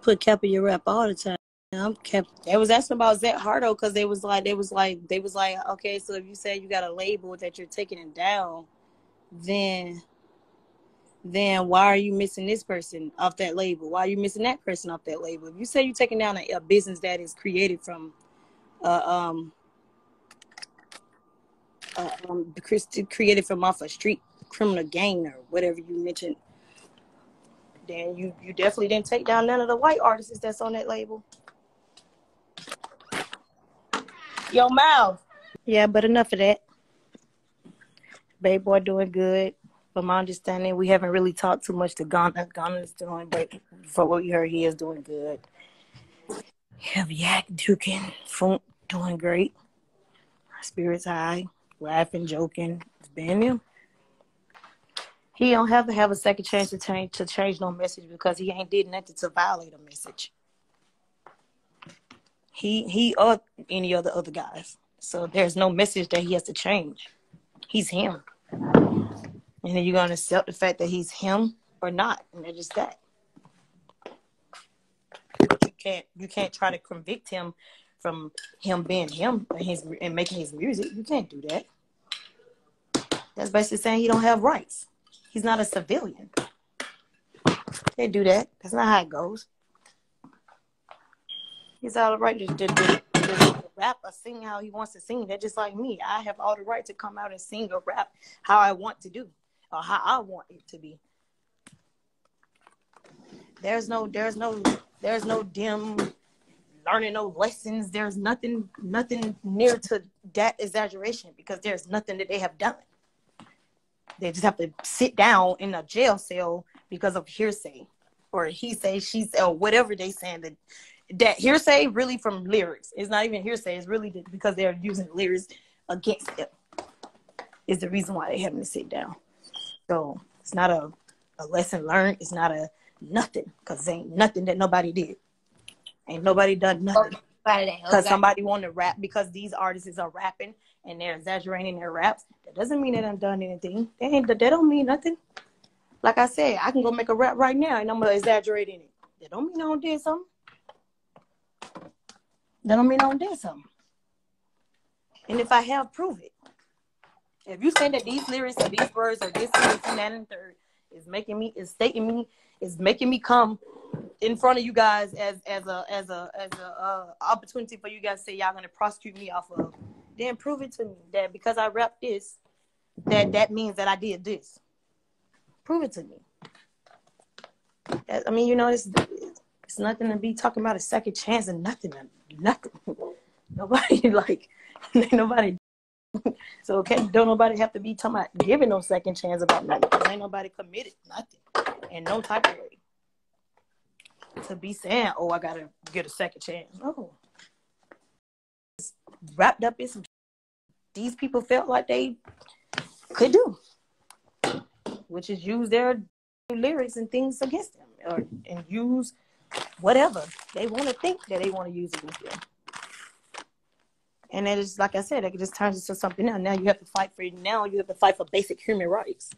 Put cap in your rap all the time. I'm cap. They was asking about Jack Harlow because they was like, they was like, they was like, okay, so if you say you got a label that you're taking it down, then, then why are you missing this person off that label? Why are you missing that person off that label? If you say you're taking down a, a business that is created from, uh, um, uh, um, created from off a street criminal gang or whatever you mentioned, then you you definitely didn't take down none of the white artists that's on that label. Your mouth. Yeah, but enough of that. Baby boy doing good. From my understanding, we haven't really talked too much to Gunna. Gunna's doing, but for what we heard, he is doing good. Have Yak Dukin, Funk doing great. Our spirits high, laughing, joking. It's been him. He don't have to have a second chance to change to change no message because he ain't did nothing to violate a message. He he or any other other guys. So there's no message that he has to change. He's him. And then you're gonna accept the fact that he's him or not. And that's that. You can't you can't try to convict him from him being him and his and making his music. You can't do that. That's basically saying he don't have rights. He's not a civilian. They do that. That's not how it goes. He's all right to, to, to, to rap or sing how he wants to sing. They're just like me. I have all the right to come out and sing or rap how I want to do or how I want it to be. There's no, there's no, there's no dim learning no lessons. There's nothing, nothing near to that exaggeration because there's nothing that they have done. They just have to sit down in a jail cell because of hearsay or he say, she say, or whatever they saying that that hearsay really from lyrics. It's not even hearsay. It's really because they're using lyrics against them. Is the reason why they having to sit down. So it's not a, a lesson learned. It's not a nothing because ain't nothing that nobody did. Ain't nobody done nothing. Because somebody want to rap because these artists are rapping and they're exaggerating their raps. That doesn't mean they have done anything. They ain't. That don't mean nothing. Like I said, I can go make a rap right now and I'm gonna exaggerate in it. That don't mean I don't did something. That don't mean I don't did something. And if I have, prove it. If you say that these lyrics or these words or this, this and that and third is making me, is stating me, is making me come in front of you guys as as a as a as a uh, opportunity for you guys to say y'all gonna prosecute me off of, then prove it to me that because I rap this, that that means that I did this. Prove it to me. I mean, you know, it's it's nothing to be talking about a second chance and nothing, nothing. Nobody like, nobody. So okay, don't nobody have to be talking about giving no second chance about nothing. Ain't nobody committed nothing, and no type of way to be saying, "Oh, I gotta get a second chance." No, it's wrapped up in some. These people felt like they could do, which is use their lyrics and things against them, or and use whatever they want to think that they want to use against them. And then it's like I said, it just turns into something else. Now you have to fight for it now you have to fight for basic human rights.